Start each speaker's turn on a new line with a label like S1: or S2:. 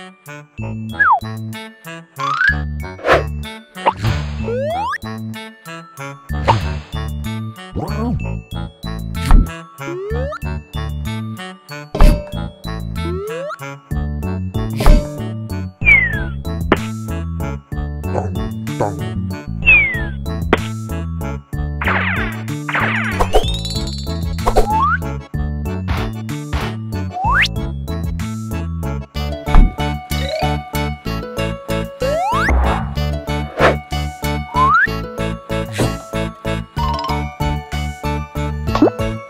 S1: Dong.
S2: Thank you.